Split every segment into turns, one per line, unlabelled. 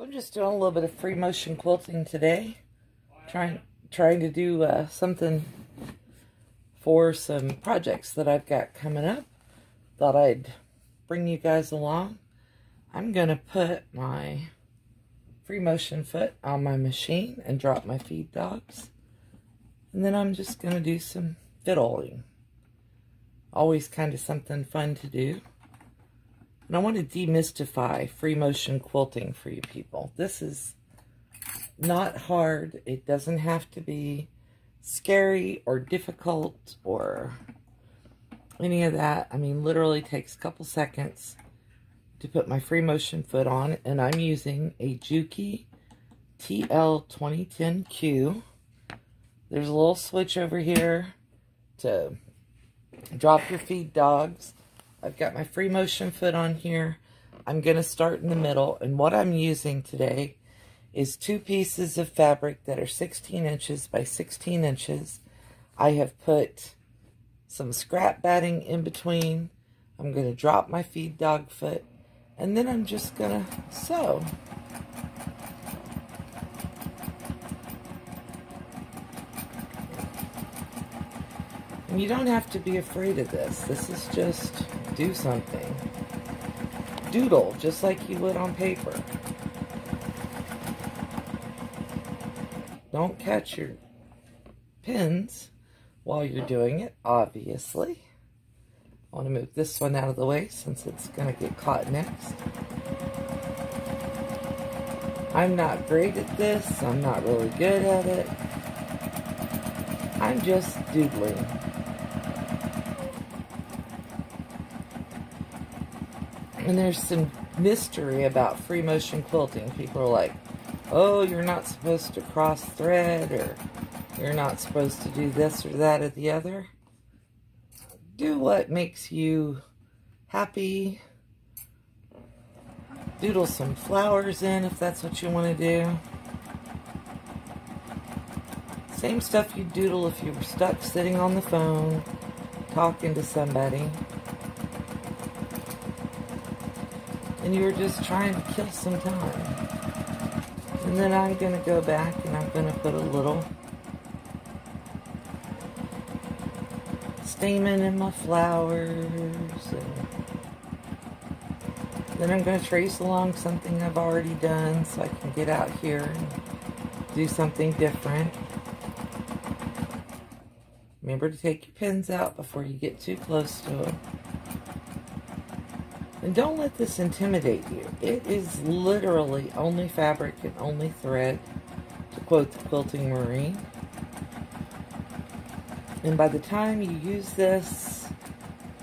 So I'm just doing a little bit of free motion quilting today. Trying trying to do uh, something for some projects that I've got coming up. Thought I'd bring you guys along. I'm going to put my free motion foot on my machine and drop my feed dogs. And then I'm just going to do some fiddling. Always kind of something fun to do. And I want to demystify free motion quilting for you people. This is not hard. It doesn't have to be scary or difficult or any of that. I mean, literally takes a couple seconds to put my free motion foot on. And I'm using a Juki TL2010Q. There's a little switch over here to drop your feed dogs. I've got my free motion foot on here. I'm going to start in the middle. And what I'm using today is two pieces of fabric that are 16 inches by 16 inches. I have put some scrap batting in between. I'm going to drop my feed dog foot. And then I'm just going to sew. You don't have to be afraid of this. This is just do something. Doodle, just like you would on paper. Don't catch your pins while you're doing it, obviously. I want to move this one out of the way since it's going to get caught next. I'm not great at this. I'm not really good at it. I'm just doodling. And there's some mystery about free motion quilting. People are like, oh, you're not supposed to cross thread, or you're not supposed to do this or that or the other. Do what makes you happy. Doodle some flowers in if that's what you want to do. Same stuff you'd doodle if you were stuck sitting on the phone, talking to somebody. And you were just trying to kill some time. And then I'm going to go back and I'm going to put a little stamen in my flowers. Then I'm going to trace along something I've already done so I can get out here and do something different. Remember to take your pins out before you get too close to them. And don't let this intimidate you. It is literally only fabric and only thread, to quote the Quilting Marine. And by the time you use this,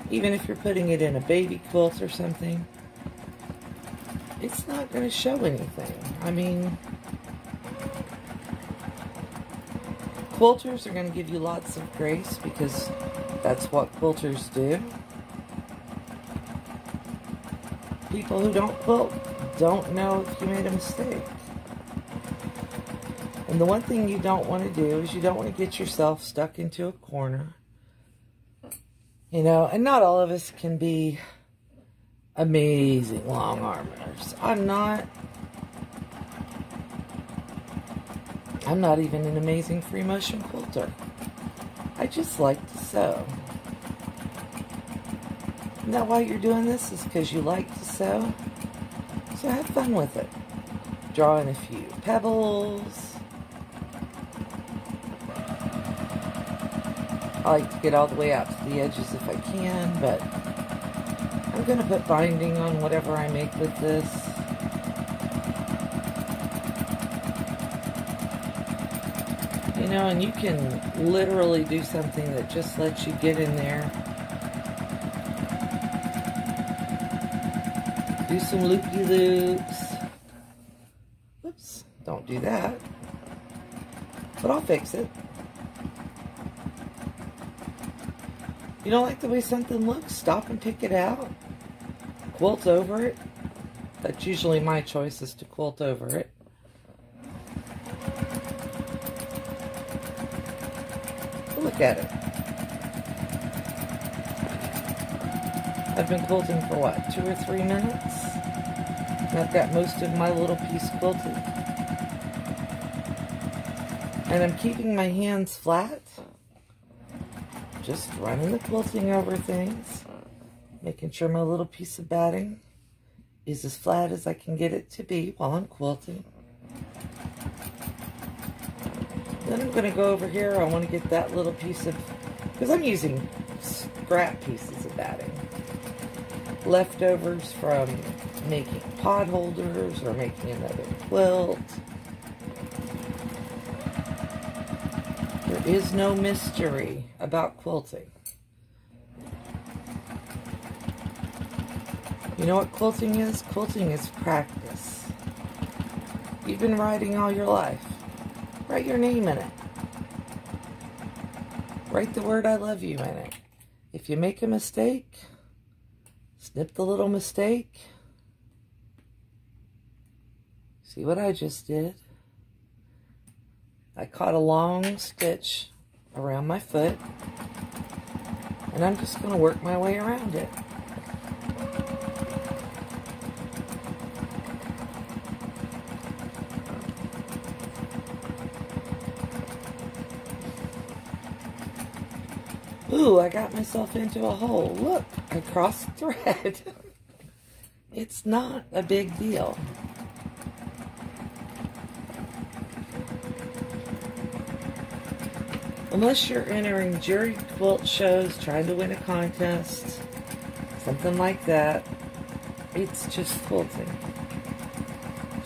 even if you're putting it in a baby quilt or something, it's not going to show anything. I mean, quilters are going to give you lots of grace because that's what quilters do. People who don't quilt don't know if you made a mistake. And the one thing you don't want to do is you don't want to get yourself stuck into a corner. You know, and not all of us can be amazing long armers. I'm not. I'm not even an amazing free motion quilter. I just like to sew. Now, why you're doing this is because you like to sew. So have fun with it. Drawing a few pebbles. I like to get all the way out to the edges if I can, but I'm going to put binding on whatever I make with this. You know, and you can literally do something that just lets you get in there do some loopy-loops. Oops, don't do that. But I'll fix it. You don't like the way something looks? Stop and pick it out. Quilt over it. That's usually my choice is to quilt over it. Look at it. I've been quilting for what, two or three minutes? I've got most of my little piece quilted. And I'm keeping my hands flat. Just running the quilting over things. Making sure my little piece of batting is as flat as I can get it to be while I'm quilting. Then I'm going to go over here. I want to get that little piece of, because I'm using scrap pieces of batting. Leftovers from making pot holders or making another quilt. There is no mystery about quilting. You know what quilting is? Quilting is practice. You've been writing all your life. Write your name in it. Write the word I love you in it. If you make a mistake, snip the little mistake. See what I just did? I caught a long stitch around my foot and I'm just going to work my way around it. Ooh, I got myself into a hole. Look, I crossed thread. it's not a big deal. Unless you're entering jury quilt shows, trying to win a contest, something like that, it's just quilting.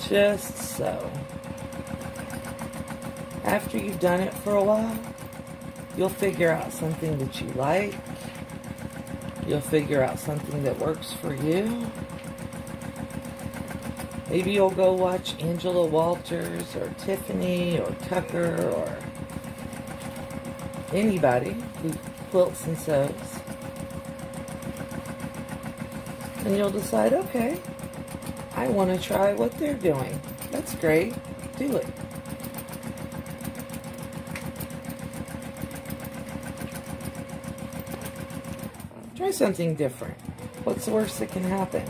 Just sew. After you've done it for a while, You'll figure out something that you like. You'll figure out something that works for you. Maybe you'll go watch Angela Walters or Tiffany or Tucker or anybody who quilts and sews. And you'll decide, okay, I want to try what they're doing. That's great. Do it. Try something different. What's the worst that can happen?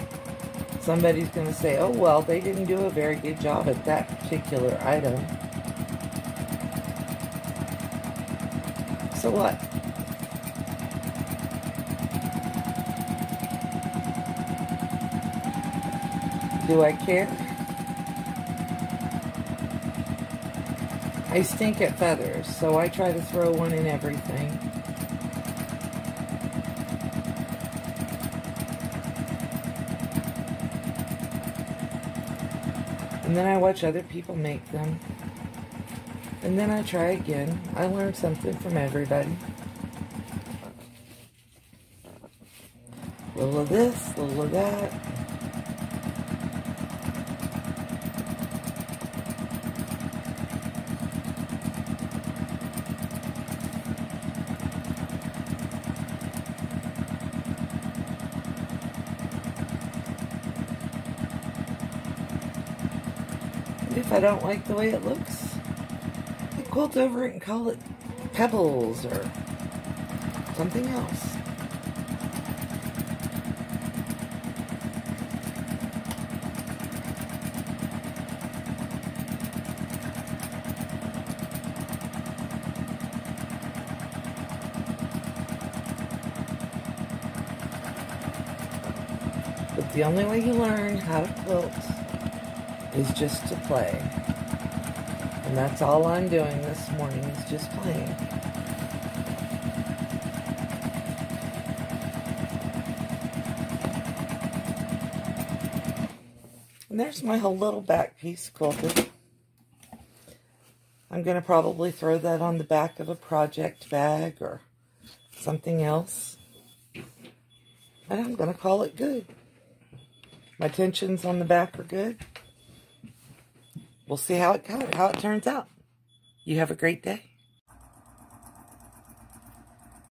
Somebody's going to say, oh, well, they didn't do a very good job at that particular item. So what? Do I care? I stink at feathers, so I try to throw one in everything. And then I watch other people make them. And then I try again. I learn something from everybody. A little of this, a little of that. If I don't like the way it looks, I quilt over it and call it pebbles or something else. But the only way you learn how to quilt is just to play. And that's all I'm doing this morning is just playing. And there's my whole little back piece quilted. I'm going to probably throw that on the back of a project bag or something else. And I'm going to call it good. My tensions on the back are good we'll see how it how it turns out. You have a great day.